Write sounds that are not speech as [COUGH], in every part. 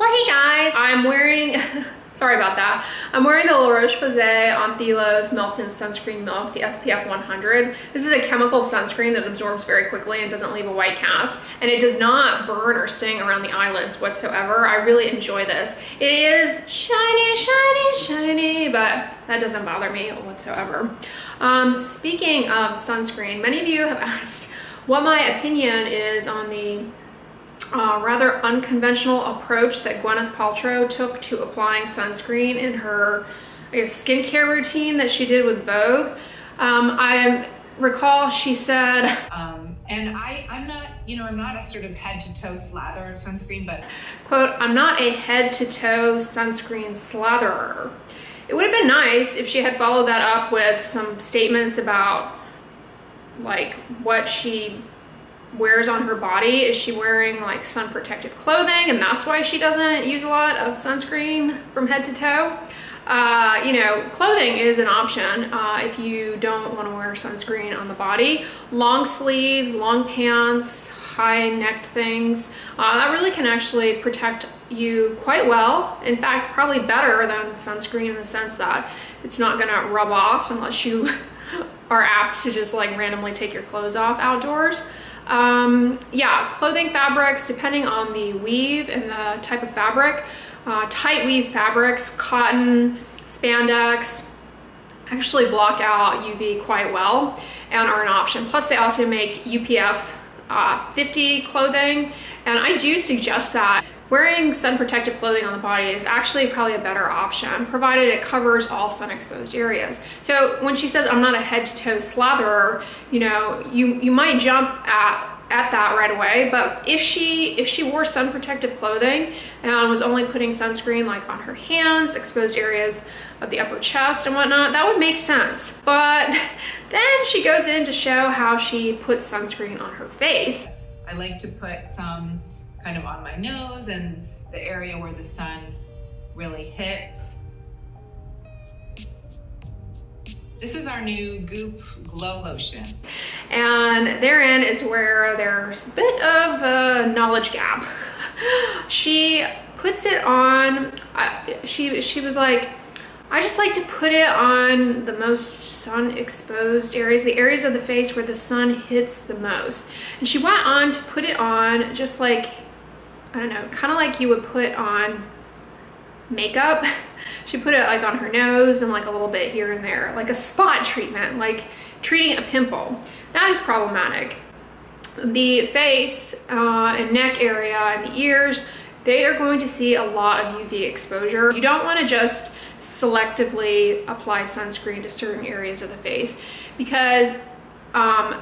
Well, hey guys, I'm wearing, [LAUGHS] sorry about that. I'm wearing the La Roche-Posay on Thelos Melt-in Sunscreen Milk, the SPF 100. This is a chemical sunscreen that absorbs very quickly and doesn't leave a white cast. And it does not burn or sting around the eyelids whatsoever. I really enjoy this. It is shiny, shiny, shiny, but that doesn't bother me whatsoever. Um, speaking of sunscreen, many of you have [LAUGHS] asked what my opinion is on the uh, rather unconventional approach that Gwyneth Paltrow took to applying sunscreen in her I guess, skincare routine that she did with Vogue. Um, I recall she said, um, and I, I'm not, you know, I'm not a sort of head to toe slather of sunscreen, but quote, I'm not a head to toe sunscreen slatherer. It would have been nice if she had followed that up with some statements about like what she wears on her body. Is she wearing like sun protective clothing and that's why she doesn't use a lot of sunscreen from head to toe? Uh, you know, clothing is an option uh, if you don't want to wear sunscreen on the body. Long sleeves, long pants, high necked things, uh, that really can actually protect you quite well. In fact, probably better than sunscreen in the sense that it's not gonna rub off unless you [LAUGHS] are apt to just like randomly take your clothes off outdoors. Um, yeah, clothing fabrics, depending on the weave and the type of fabric, uh, tight weave fabrics, cotton, spandex, actually block out UV quite well and are an option. Plus they also make UPF uh, 50 clothing and I do suggest that wearing sun protective clothing on the body is actually probably a better option provided it covers all sun exposed areas. So when she says I'm not a head to toe slatherer, you know, you, you might jump at at that right away but if she if she wore sun protective clothing and was only putting sunscreen like on her hands exposed areas of the upper chest and whatnot that would make sense but [LAUGHS] then she goes in to show how she puts sunscreen on her face I like to put some kind of on my nose and the area where the sun really hits. This is our new Goop Glow Lotion. And therein is where there's a bit of a knowledge gap. she puts it on, she, she was like, I just like to put it on the most sun exposed areas, the areas of the face where the sun hits the most. And she went on to put it on just like I don't know, kind of like you would put on makeup. [LAUGHS] she put it like on her nose and like a little bit here and there, like a spot treatment, like treating a pimple. That is problematic. The face uh, and neck area and the ears, they are going to see a lot of UV exposure. You don't want to just selectively apply sunscreen to certain areas of the face because um,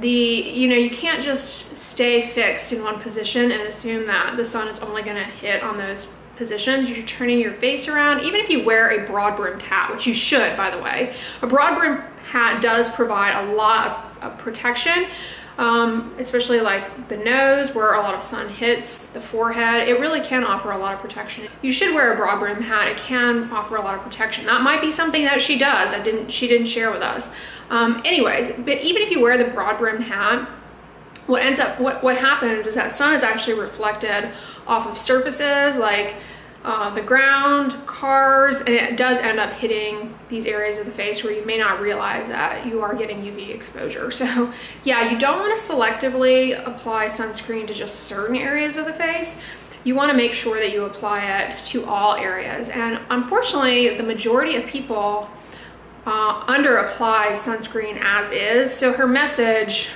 the you know you can't just stay fixed in one position and assume that the sun is only going to hit on those positions you're turning your face around even if you wear a broad brimmed hat which you should by the way a broad brimmed hat does provide a lot of, of protection um, especially like the nose where a lot of sun hits, the forehead. It really can offer a lot of protection. You should wear a broad brim hat. It can offer a lot of protection. That might be something that she does. I didn't, she didn't share with us. Um, anyways, but even if you wear the broad brimmed hat, what ends up, what, what happens is that sun is actually reflected off of surfaces like uh, the ground, cars, and it does end up hitting these areas of the face where you may not realize that you are getting UV exposure. [LAUGHS] So yeah, you don't want to selectively apply sunscreen to just certain areas of the face. You want to make sure that you apply it to all areas. And unfortunately, the majority of people uh, under apply sunscreen as is. So her message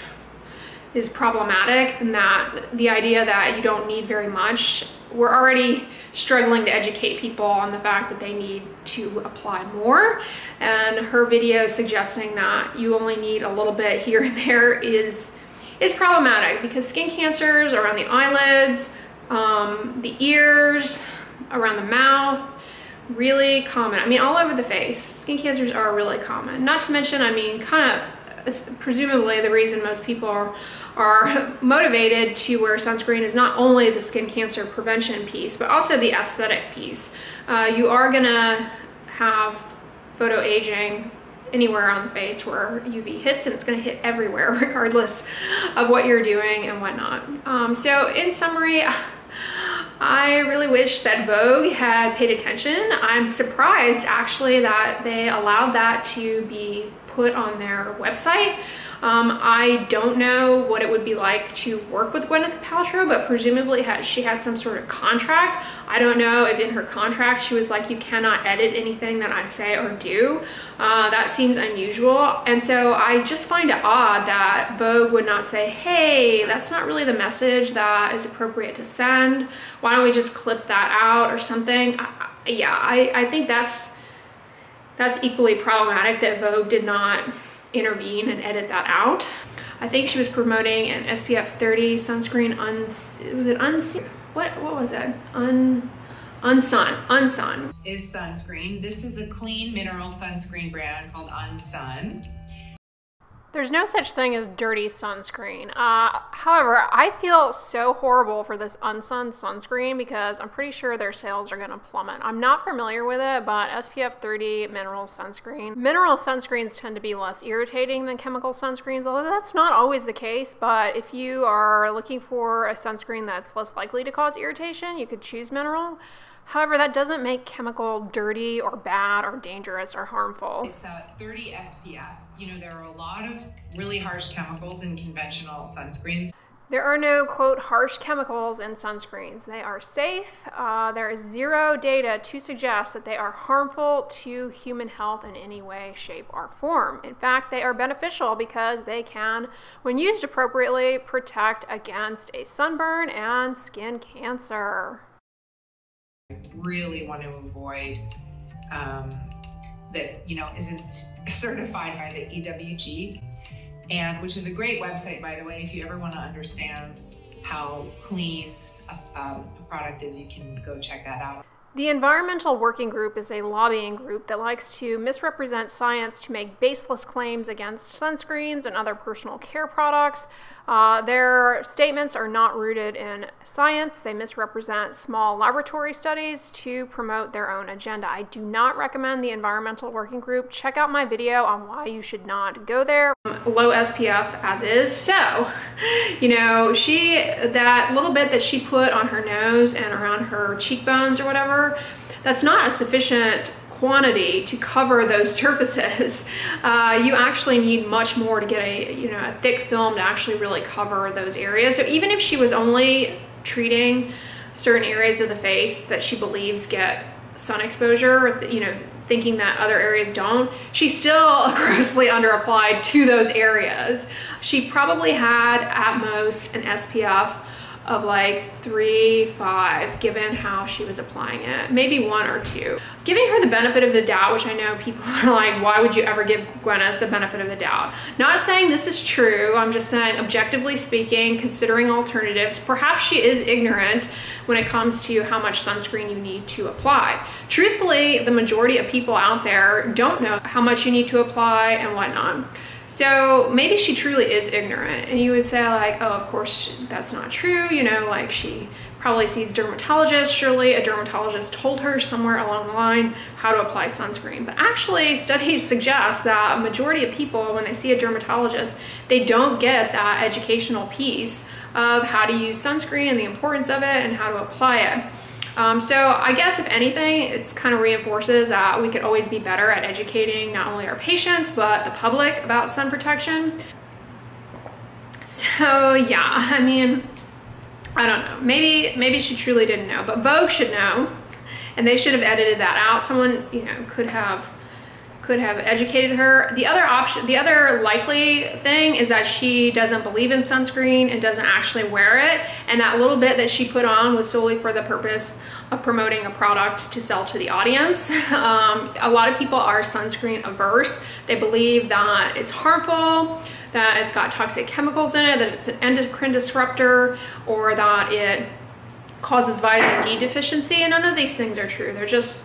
is problematic in that the idea that you don't need very much, we're already struggling to educate people on the fact that they need to apply more. And her video suggesting that you only need a little bit [LAUGHS] here and there is, is problematic because skin cancers around the eyelids, um, the ears, around the mouth, really common. I mean, all over the face. Skin cancers are really common. Not to mention, I mean, kind of presumably the reason most people are, are [LAUGHS] motivated to wear sunscreen is not only the skin cancer prevention piece, but also the aesthetic piece. Uh, you are gonna have photo aging anywhere on the face where UV hits and it's gonna hit everywhere [LAUGHS] regardless of what you're doing and whatnot. Um, so in summary, [LAUGHS] I really wish that Vogue had paid attention. I'm surprised actually that they allowed that to be put on their website. Um, I don't know what it would be like to work with Gwyneth Paltrow, but presumably had, she had some sort of contract. I don't know if in her contract she was like, you cannot edit anything that I say or do. Uh, that seems unusual. And so I just find it odd that Vogue would not say, hey, that's not really the message that is appropriate to send. Why don't we just clip that out or something? I, yeah, I, I think that's that's equally problematic that Vogue did not intervene and edit that out. I think she was promoting an SPF 30 sunscreen, uns was it uns what, what was it? Un, Unsun, Unsun. Is sunscreen. This is a clean mineral sunscreen brand called Unsun. There's no such thing as dirty sunscreen. Uh, however, I feel so horrible for this Unsun sunscreen because I'm pretty sure their sales are going to plummet. I'm not familiar with it, but SPF 30 mineral sunscreen. Mineral sunscreens tend to be less irritating than chemical sunscreens, although that's not always the case. But if you are looking for a sunscreen that's less likely to cause irritation, you could choose mineral. However, that doesn't make chemical dirty or bad or dangerous or harmful. It's a 30 SPF. You know, there are a lot of really harsh chemicals in conventional sunscreens. There are no, quote, harsh chemicals in sunscreens. They are safe. Uh, there is zero data to suggest that they are harmful to human health in any way, shape, or form. In fact, they are beneficial because they can, when used appropriately, protect against a sunburn and skin cancer really want to avoid um, that you know isn't [LAUGHS] certified by the EWG, and which is a great website by the way. If you ever want to understand how clean a, a product is, you can go check that out. The Environmental Working Group is a lobbying group that likes to misrepresent science to make baseless claims against sunscreens and other personal care products. Uh, their statements are not rooted in science. They misrepresent small laboratory studies to promote their own agenda. I do not recommend the Environmental Working Group. Check out my video on why you should not go there. Low SPF as is. So, [LAUGHS] you know, she, that little bit that she put on her nose and around her cheekbones or whatever, that's not a sufficient quantity to cover those [LAUGHS] surfaces. Uh, you actually need much more to get a, you know, a thick film to actually really cover those areas. So even if she was only treating certain areas of the face that she believes get sun exposure, you know, thinking that other areas don't, she's still [LAUGHS] grossly underapplied to those areas. She probably had at most an SPF of like three, five, given how she was applying it, maybe one or two. Giving her the benefit of the doubt, which I know people [LAUGHS] are like, why would you ever give Gwyneth the benefit of the doubt? Not saying this is true, I'm just saying objectively speaking, considering alternatives, perhaps she is ignorant when it comes to how much sunscreen you need to apply. Truthfully, the majority of people out there don't know how much you need to apply and whatnot. So maybe she truly is ignorant and you would say like, oh, of course that's not true. You know, like she probably sees dermatologists. Surely a dermatologist told her somewhere along the line how to apply sunscreen. But actually studies suggest that a majority of people, when they see a dermatologist, they don't get that educational piece of how to use sunscreen and the importance of it and how to apply it. Um, so I guess if anything, it kind of reinforces that we could always be better at educating not only our patients, but the public about sun protection. So yeah, [LAUGHS] I mean, I don't know. Maybe, maybe she truly didn't know, but Vogue should know and they should have edited that out. Someone, you know, could have could have educated her. The other option, the other likely thing is that she doesn't believe in sunscreen and doesn't actually wear it. And that little bit that she put on was solely for the purpose of promoting a product to sell to the audience. [LAUGHS] Um, a lot of people are sunscreen averse. They believe that it's harmful, that it's got toxic chemicals in it, that it's an endocrine disruptor, or that it causes vitamin D deficiency. And none of these things are true. They're just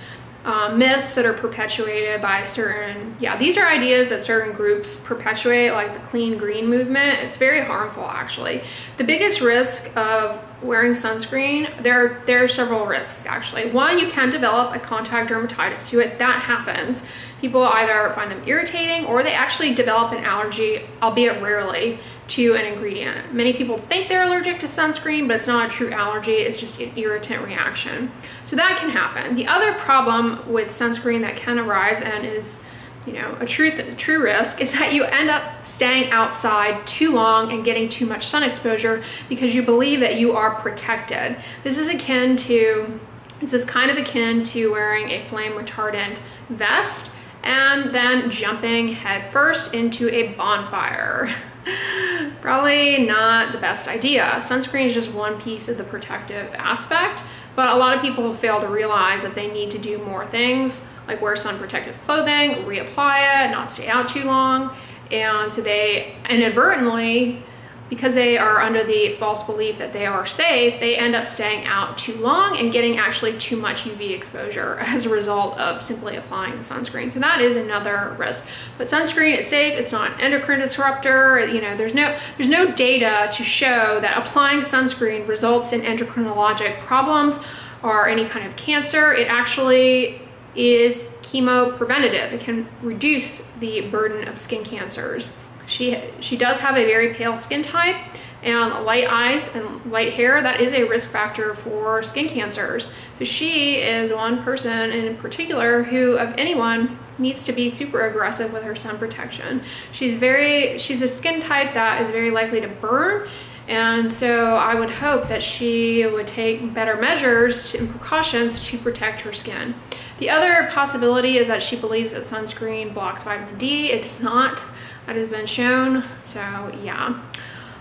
um, myths that are perpetuated by certain, yeah, these are ideas that certain groups perpetuate, like the clean green movement. It's very harmful, actually. The biggest risk of wearing sunscreen, there, there are several risks, actually. One, you can develop a contact dermatitis to it. That happens. People either find them irritating or they actually develop an allergy, albeit rarely, to an ingredient. Many people think they're allergic to sunscreen, but it's not a true allergy, it's just an irritant reaction. So that can happen. The other problem with sunscreen that can arise and is you know, a true, true risk is that you end up staying outside too long and getting too much sun exposure because you believe that you are protected. This is akin to, this is kind of akin to wearing a flame retardant vest and then jumping headfirst into a bonfire. [LAUGHS] Probably not the best idea. Sunscreen is just one piece of the protective aspect, but a lot of people fail to realize that they need to do more things like wear sun protective clothing, reapply it, not stay out too long. And so they inadvertently because they are under the false belief that they are safe, they end up staying out too long and getting actually too much UV exposure [LAUGHS] as a result of simply applying the sunscreen. So that is another risk. But sunscreen is safe, it's not an endocrine disruptor, you know, there's no there's no data to show that applying sunscreen results in endocrinologic problems or any kind of cancer. It actually is chemo preventative. It can reduce the burden of skin cancers. She, she does have a very pale skin type and light eyes and light hair. That is a risk factor for skin cancers. But she is one person in particular who, of anyone, needs to be super aggressive with her sun protection. She's very, she's a skin type that is very likely to burn and so I would hope that she would take better measures and precautions to protect her skin. The other possibility is that she believes that sunscreen blocks vitamin D. It does not. That has been shown. So yeah.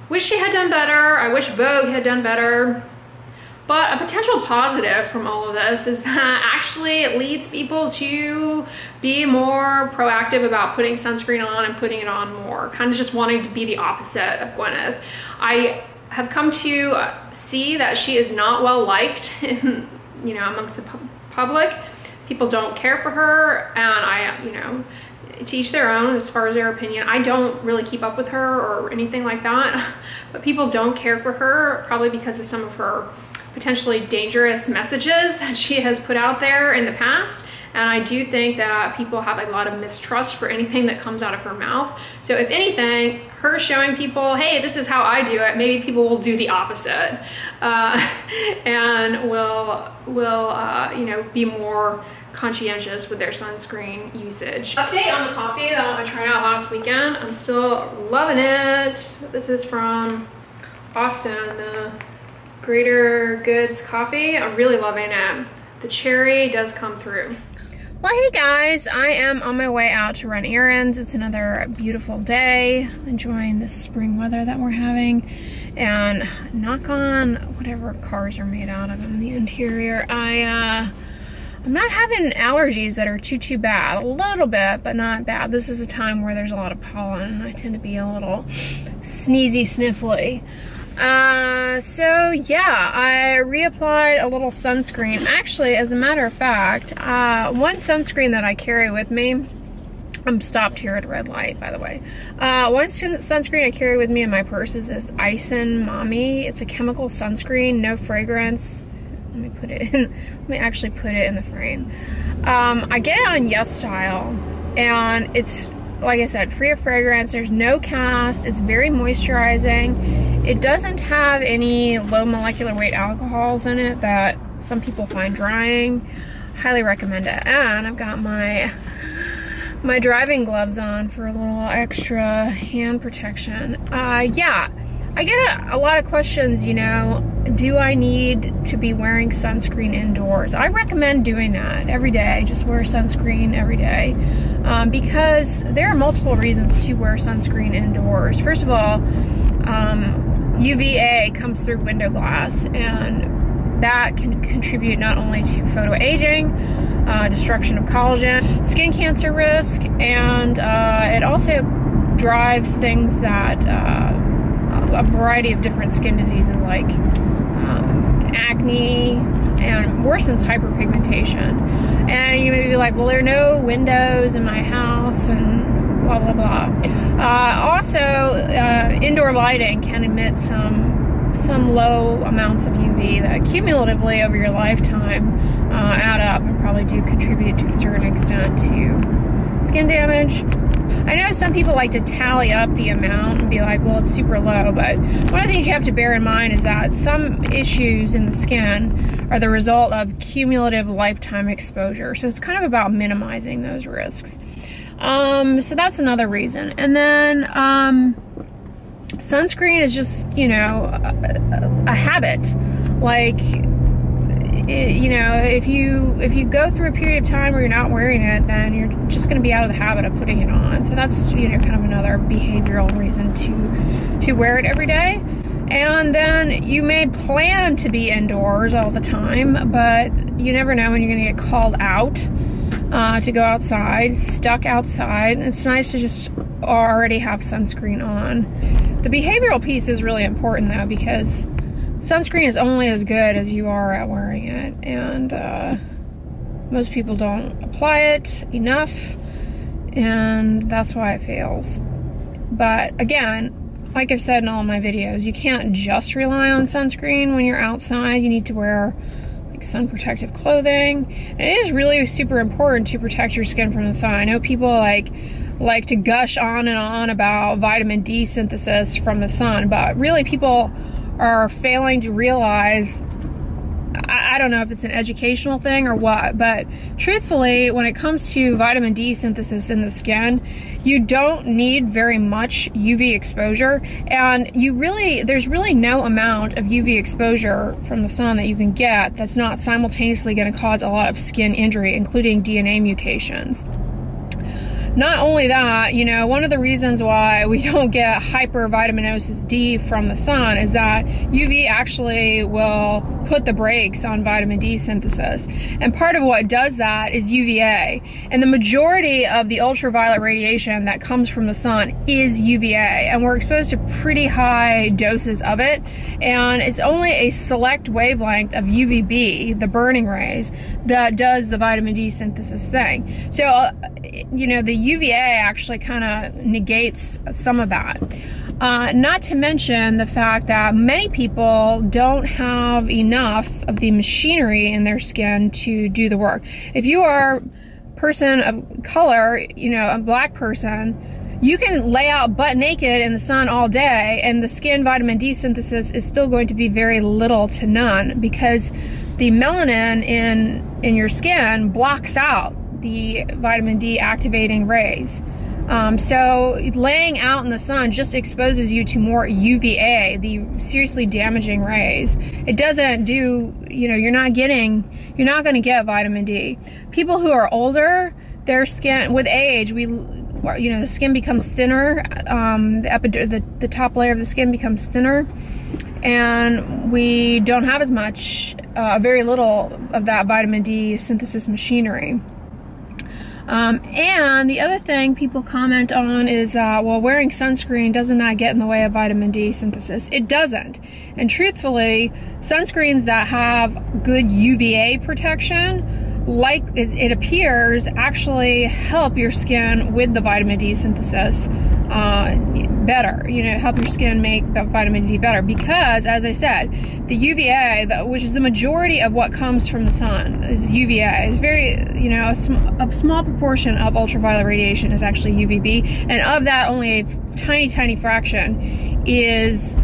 Wish she had done better. I wish Vogue had done better. But a potential positive from all of this is that actually it leads people to be more proactive about putting sunscreen on and putting it on more, kind of just wanting to be the opposite of Gwyneth. I have come to uh, see that she is not well liked [LAUGHS] in, you know, amongst the public. People don't care for her and I, you know, teach their own as far as their opinion. I don't really keep up with her or anything like that, [LAUGHS] but people don't care for her probably because of some of her potentially dangerous messages [LAUGHS] that she has put out there in the past. And I do think that people have a lot of mistrust for anything that comes out of her mouth. So if anything, her showing people, hey, this is how I do it, maybe people will do the opposite [LAUGHS] uh, and will, will uh, you know, be more conscientious with their sunscreen usage. Update on the coffee that I tried out last weekend. I'm still loving it. This is from Austin, the Greater Goods coffee. I'm really loving it. The cherry does come through. Well, hey guys, I am on my way out to run errands. It's another beautiful day, enjoying the spring weather that we're having. And knock on whatever cars are made out of in the interior. I, uh, I'm not having allergies that are too, too bad. A little bit, but not bad. This is a time where there's a lot of pollen. I tend to be a little sneezy, sniffly. Uh, so yeah, I reapplied a little sunscreen. Actually, as a matter of fact, uh, one sunscreen that I carry with me, I'm stopped here at red light, by the way. Uh, one sunscreen I carry with me in my purse is this Isehan Mommy. It's a chemical sunscreen, no fragrance. Let me put it in, let me actually put it in the frame. Um, I get it on Yes Style and it's, like I said, free of fragrance. There's no cast. It's very moisturizing it doesn't have any low molecular weight alcohols in it that some people find drying. Highly recommend it. And I've got my [LAUGHS] my driving gloves on for a little extra hand protection. Uh, yeah, I get a, a, lot of questions, you know, do I need to be wearing sunscreen indoors? I recommend doing that every day. Just wear sunscreen every day um, because there are multiple reasons to wear sunscreen indoors. First of all, um, UVA comes through window glass and that can contribute not only to photo aging, uh, destruction of collagen, skin cancer risk, and uh, it also drives things that uh, a variety of different skin diseases like acne and worsens hyperpigmentation. And you may be like, well, there are no windows in my house and blah, blah, blah. Uh, also, uh, indoor lighting can emit some some low amounts of UV that cumulatively over your lifetime uh, add up and probably do contribute to a certain extent to skin damage. I know some people like to tally up the amount and be like, well, it's super low, but one of the things you have to bear in mind is that some issues in the skin are the result of cumulative lifetime exposure. So it's kind of about minimizing those risks. Um, so that's another reason. And then um, sunscreen is just, you know, a, a habit. Like, it, you know, if you if you go through a period of time where you're not wearing it, then you're just going to be out of the habit of putting it on. So that's you know kind of another behavioral reason to to wear it every day. And then you may plan to be indoors all the time, but you never know when you're going to get called out uh, to go outside, stuck outside. It's nice to just already have sunscreen on. The behavioral piece is really important though because sunscreen is only as good as you are at wearing it, and uh, most people don't apply it enough, and that's why it fails. But again, like I've said in all my videos, you can't just rely on sunscreen when you're outside. You need to wear like sun protective clothing. And it is really super important to protect your skin from the sun. I know people like like to gush on and on about vitamin D synthesis from the sun, but really people are failing to realize I, don't know if it's an educational thing or what, but truthfully, when it comes to vitamin D synthesis in the skin, you don't need very much UV exposure. And you really, there's really no amount of UV exposure from the sun that you can get that's not simultaneously going to cause a lot of skin injury, including DNA mutations not only that, you know, one of the reasons why we [LAUGHS] don't get hypervitaminosis D from the sun is that UV actually will put the brakes on vitamin D synthesis. And part of what does that is UVA. And the majority of the ultraviolet radiation that comes from the sun is UVA. And we're exposed to pretty high doses of it. And it's only a select wavelength of UVB, the burning rays, that does the vitamin D synthesis thing. So, uh, you know, the UVA actually kind of negates some of that. Uh, not to mention the fact that many people don't have enough of the machinery in their skin to do the work. If you are a person of color, you know, a black person, you can lay out butt naked in the sun all day and the skin vitamin D synthesis is still going to be very little to none because the melanin in in your skin blocks out the vitamin D activating rays. Um, so laying out in the sun just exposes you to more UVA, the seriously damaging rays. It doesn't do, you know, you're not getting, you're not going to get vitamin D. People who are older, their skin, with age, we, you know, the skin becomes thinner, um, the, the, the top layer of the skin becomes thinner, and we don't have as much, uh, very little of that vitamin D synthesis machinery. Um, and the other thing people comment on is that, well, wearing sunscreen doesn't that get in the way of vitamin D synthesis? It doesn't. And truthfully, sunscreens that have good UVA protection, like it, it appears, actually help your skin with the vitamin D synthesis uh, better, you know, help your skin make vitamin D better. Because, as I said, the UVA, which is the majority of what comes from the sun, is UVA. is very, you know, a, sm a, small proportion of ultraviolet radiation is actually UVB, and of that, only a tiny, tiny fraction is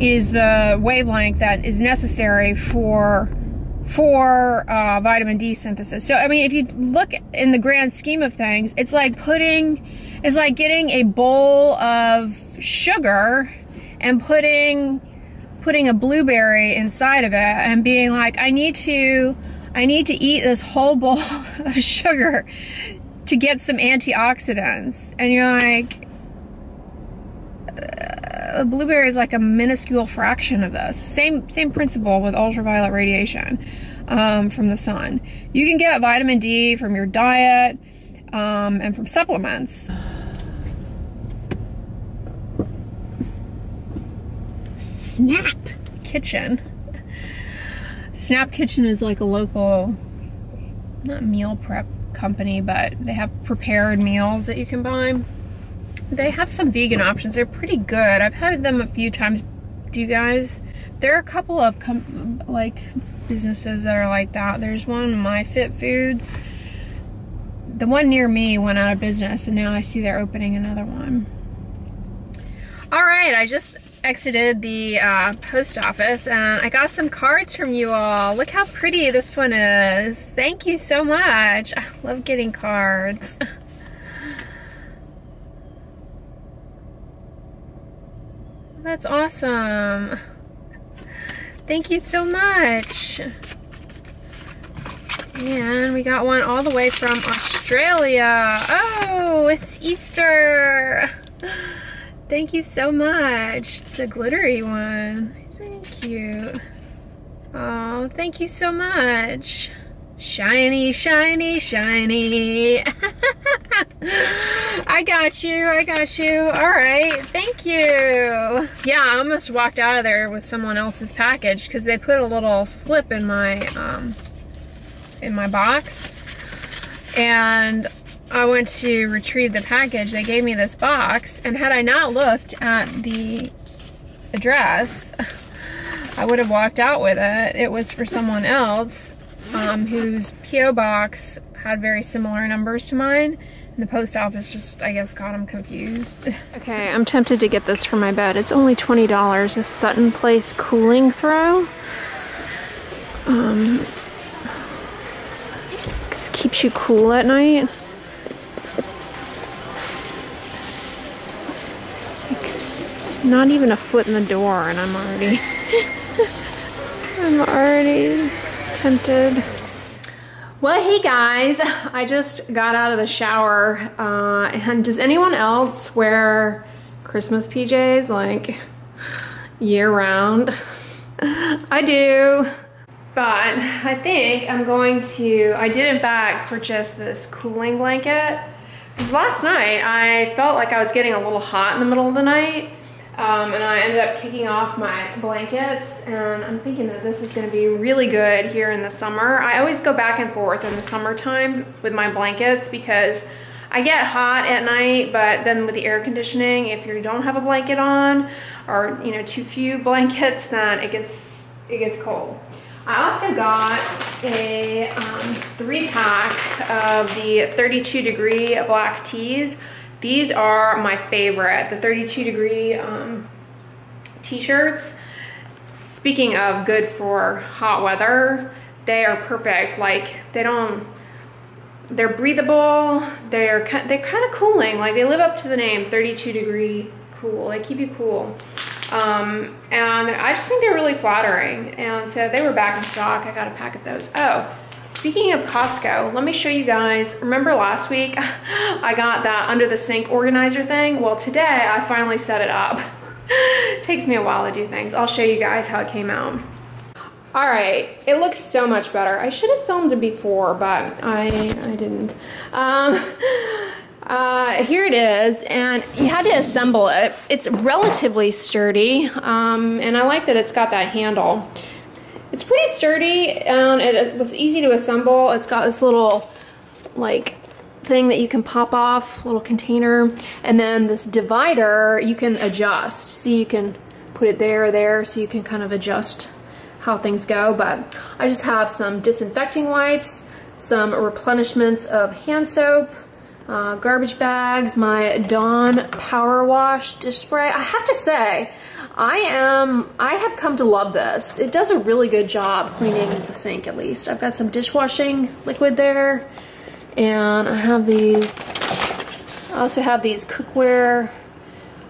is the wavelength that is necessary for for uh, vitamin D synthesis. So, I mean, if you look in the grand scheme of things, it's like putting it's like getting a bowl of sugar and putting putting a blueberry inside of it and being like, I need to I need to eat this whole bowl [LAUGHS] of sugar to get some antioxidants. And you're like, uh, a blueberry is like a minuscule fraction of this. Same same principle with ultraviolet radiation um, from the sun. You can get vitamin D from your diet um, and from supplements. Snap Kitchen. Snap Kitchen is like a local, not meal prep company, but they have prepared meals that you can buy. They have some vegan options. They're pretty good. I've had them a few times. Do you guys? There are a couple of like businesses that are like that. There's one, My Fit Foods the one near me went out of business and now I see they're opening another one. All right, I just exited the uh, post office and I got some cards from you all. Look how pretty this one is. Thank you so much. I love getting cards. [LAUGHS] That's awesome. Thank you so much. And we got one all the way from Australia. Oh, it's Easter. [LAUGHS] Thank you so much. It's a glittery one. Isn't it cute? Oh, thank you so much. Shiny, shiny, shiny. [LAUGHS] I got you, I got you. All right, thank you. Yeah, I almost walked out of there with someone else's package because they put a little slip in my, um, in my box. And I went to retrieve the package. They gave me this box. And had I not looked at the address, [LAUGHS] I would have walked out with it. It was for someone else um, whose P.O. box had very similar numbers to mine. And the post office just, I guess, got them confused. [LAUGHS] okay, I'm tempted to get this for my bed. It's only $20, a Sutton Place cooling throw. Um, keeps you cool at night. Not even a foot in the door and I'm already, [LAUGHS] I'm already tempted. Well, hey guys, I just got out of the shower. Uh, and does anyone else wear Christmas PJs like year round? [LAUGHS] I do. But I think I'm going to, I did in fact purchase this cooling blanket. Because last night I felt like I was getting a little hot in the middle of the night. Um, and I ended up kicking off my blankets and I'm thinking that this is gonna be really good here in the summer. I always go back and forth in the summertime with my blankets because I get hot at night, but then with the air conditioning, if you don't have a blanket on or you know too few [LAUGHS] blankets, then it gets it gets cold. I also got a um, three pack of the 32 degree black teas. These are my favorite, the 32 degree um, t-shirts. Speaking of good for hot weather, they are perfect. Like they don't, they're breathable. They're they're kind of cooling. Like they live up to the name, 32 degree cool. They keep you cool. Um, and I just think they're really flattering. And so they were back in stock. I got a pack of those. Oh, Speaking of Costco, let me show you guys, remember last week [LAUGHS] I got that under the sink organizer thing? Well today I finally set it up. [LAUGHS] takes me a while to do things. I'll show you guys how it came out. All right, it looks so much better. I should have filmed it before, but I, I didn't. Um, [LAUGHS] uh, here it is, and you had to assemble it. It's relatively sturdy, um, and I like that it's got that handle. It's pretty sturdy and it was easy to assemble. It's got this little like thing that you can pop off, little container. And then this divider you can adjust. See, you can put it there or there so you can kind of adjust how things go. But I just have some disinfecting wipes, some replenishments of hand soap, uh, garbage bags, my Dawn Power Wash dish spray. I have to say, I am, I have come to love this. It does a really good job cleaning the sink at least. I've got some dishwashing liquid there and I have these, I also have these cookware,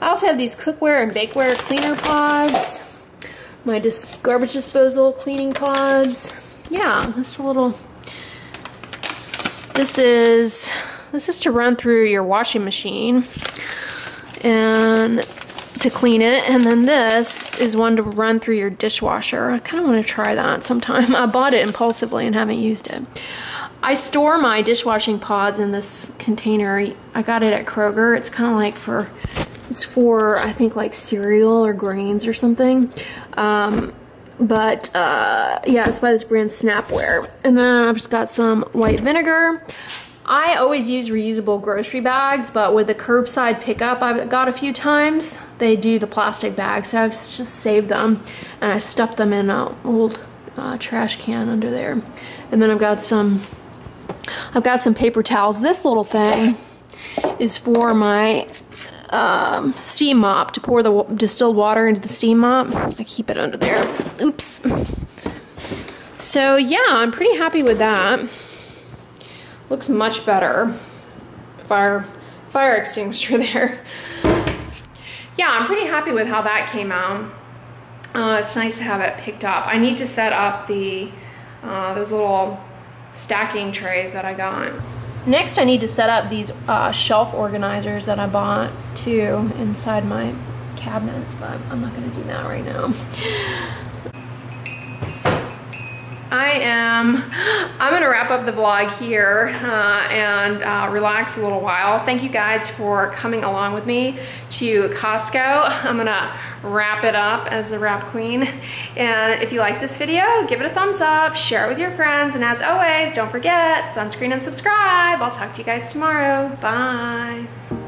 I also have these cookware and bakeware cleaner pods, my dis garbage disposal cleaning pods. Yeah, just a little, this is, this is to run through your washing machine and to clean it. And then this is one to run through your dishwasher. I kind of want to try that sometime. [LAUGHS] I bought it impulsively and haven't used it. I store my dishwashing pods in this container. I got it at Kroger. It's kind of like for, it's for, I think like cereal or grains or something. Um, but uh, yeah, it's by this brand Snapware. And then I've just got some white vinegar. I always use reusable grocery bags, but with the curbside pickup I've got a few times, they do the plastic bags, so I've just saved them and I stuffed them in an old uh, trash can under there. And then I've got some I've got some paper towels. This little thing is for my um, steam mop to pour the distilled water into the steam mop. I keep it under there. Oops. So yeah, I'm pretty happy with that. Looks much better. Fire, fire extinguisher [LAUGHS] there. yeah, I'm pretty happy with how that came out. Uh, it's nice to have it picked up. I need to set up the uh, those little stacking trays that I got. Next, I need to set up these uh, shelf organizers that I bought too inside my cabinets, but I'm not gonna do that right now. [LAUGHS] I am, I'm gonna wrap up the vlog here uh, and uh, relax a little while. Thank you guys for coming along with me to Costco. [LAUGHS] I'm gonna wrap it up as the wrap queen. And if you like this video, give it a thumbs up, share it with your friends, and as always, don't forget, sunscreen and subscribe. I'll talk to you guys tomorrow. Bye.